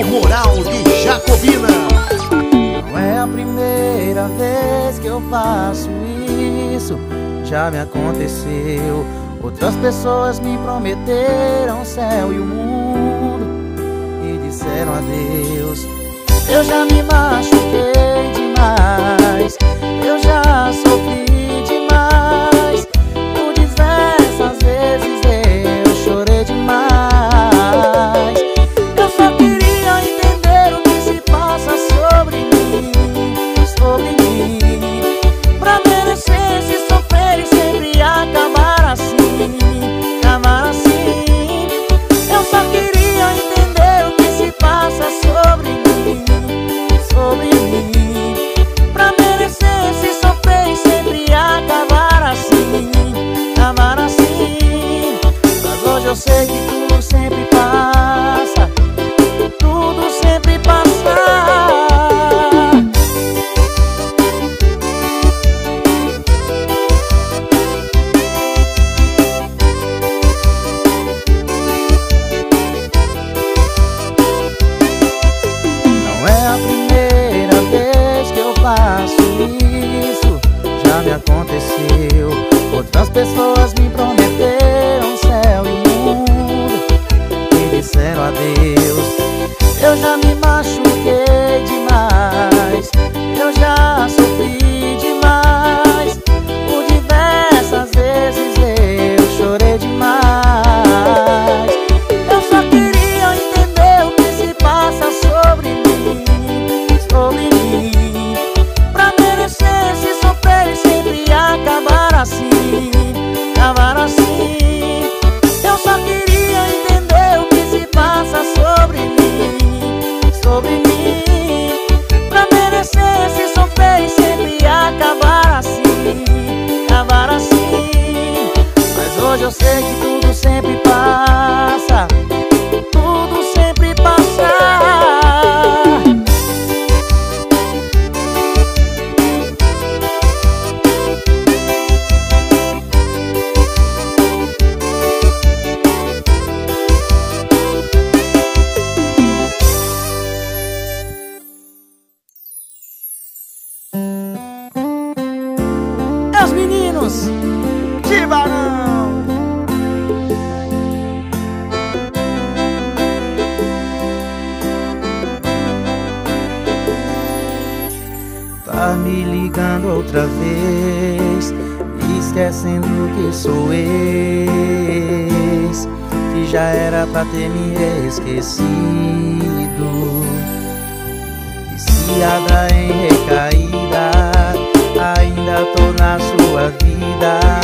O moral de Jacobina. Não é a primeira vez que eu faço isso, já me aconteceu. Outras pessoas me prometeram o céu e o mundo e disseram adeus. Eu já me machuquei demais, eu já sofri. pra ter me esquecido. Viciada em recaída Ainda tô na sua vida.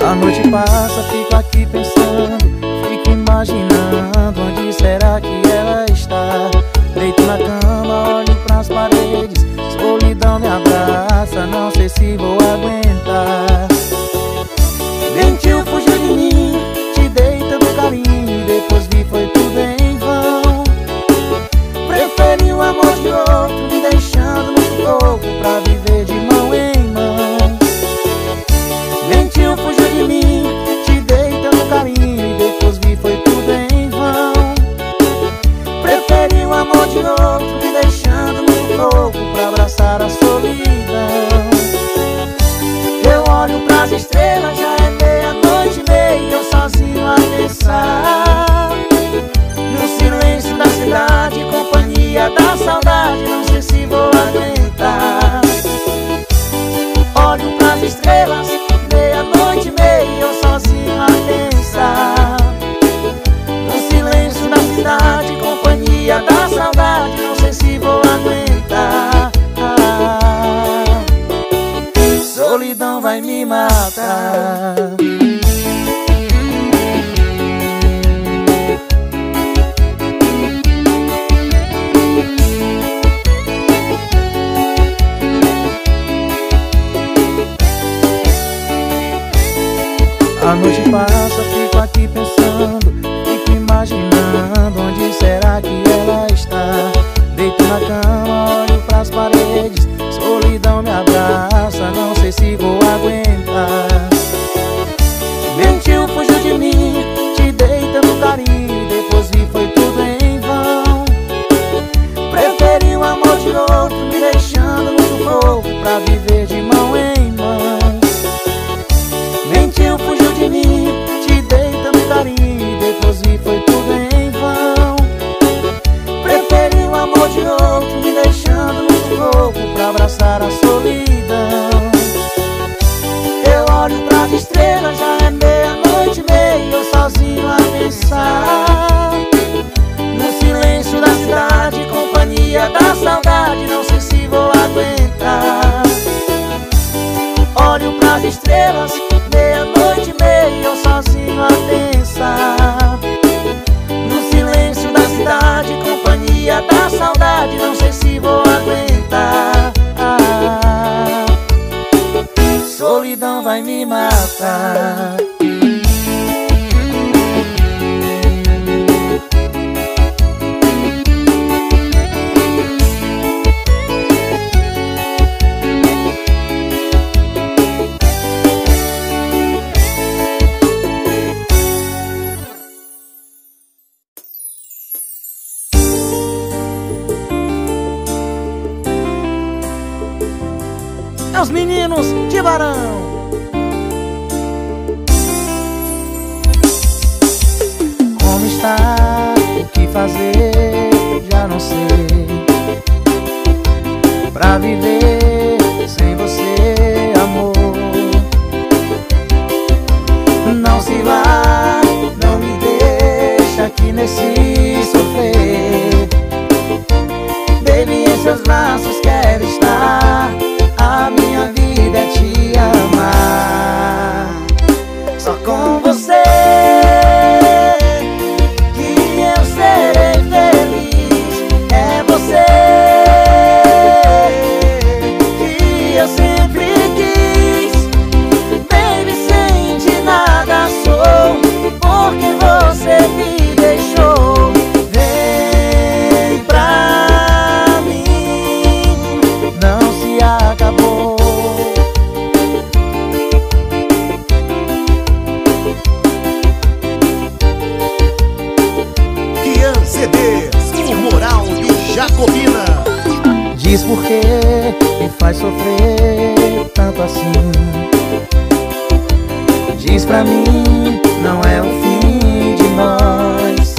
A noite passa, fico aqui pensando, fico imaginando onde será que ela está. Deito na cama, olho pras paredes, solidão me abraça, não sei se vou aguentar. saudade. estrelas Meia-noite e meia eu sozinho a pensar. No silêncio da cidade, companhia da saudade Não sei se vou aguentar. Solidão vai me matar. meninos de Barão. Como está? O que fazer? Já não sei. Pra viver sem você, amor. Não se vá, não me deixa aqui nesse sofrer. Baby, em seus braços quero estar. diz por que me faz sofrer tanto assim. Diz pra mim, não é o fim de nós.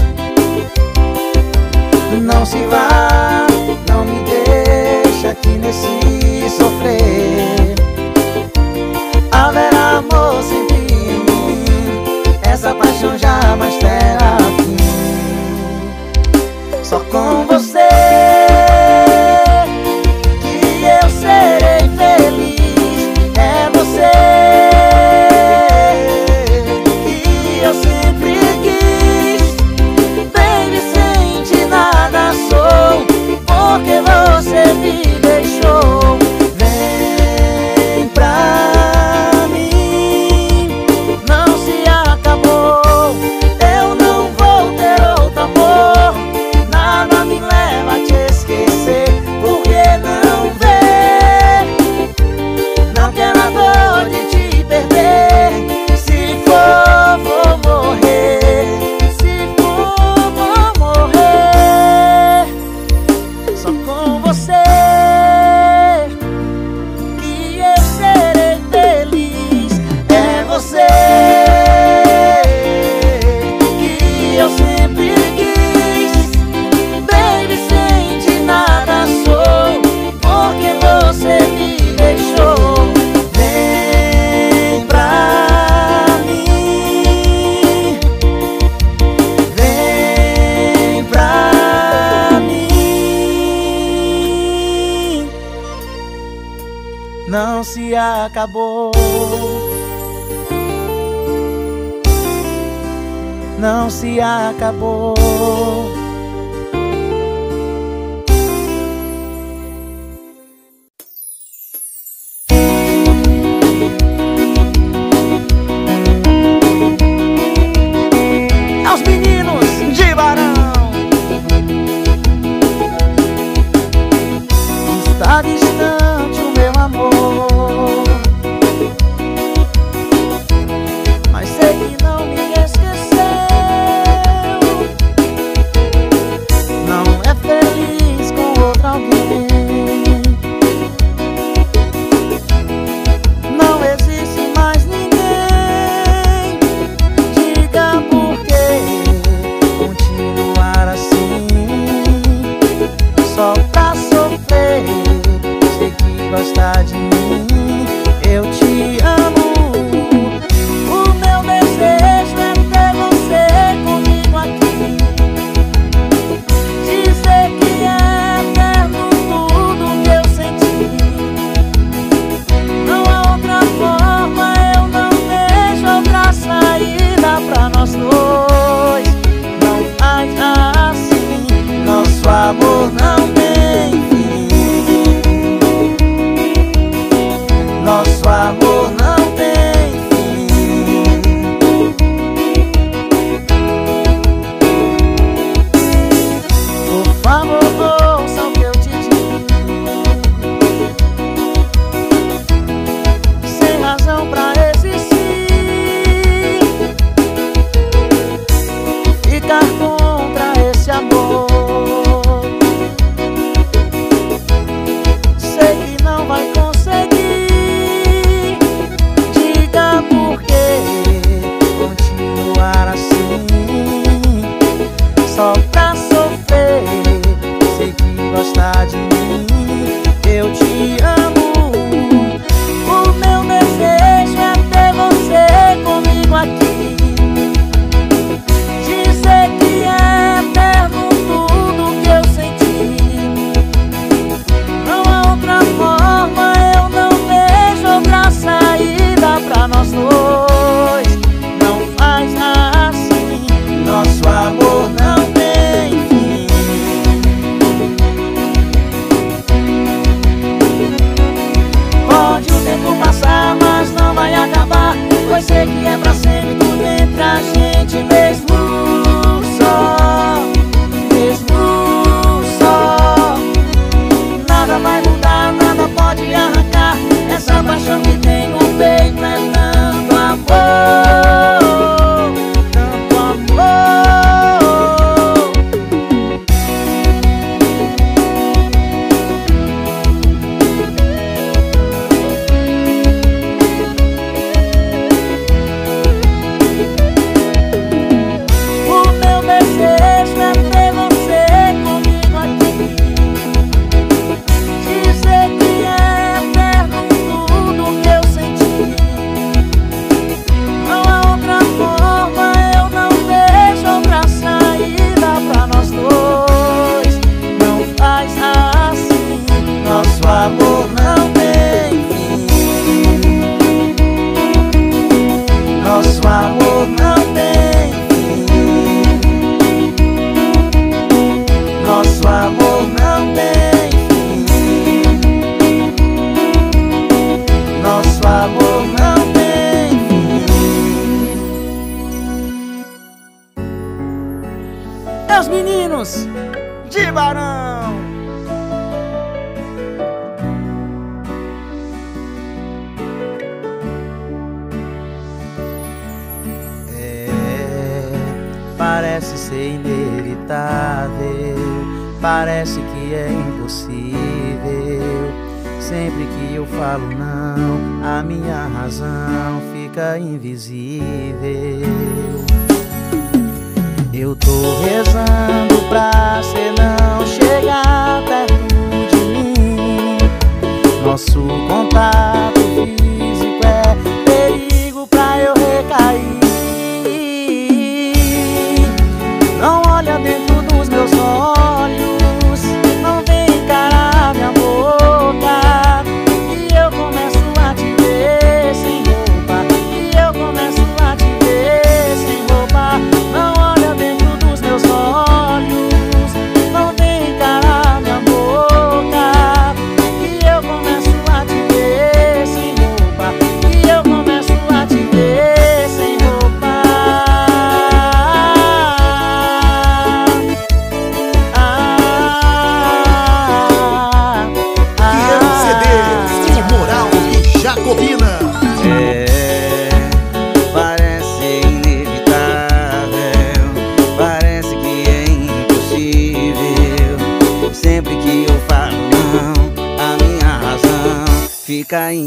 Não se vai não se acabou. Não se acabou. parece ser inevitável, parece que é impossível. Sempre que eu falo não, a minha razão fica invisível. Eu tô rezando pra cê não chegar perto de mim. Nosso contato fica Tá cair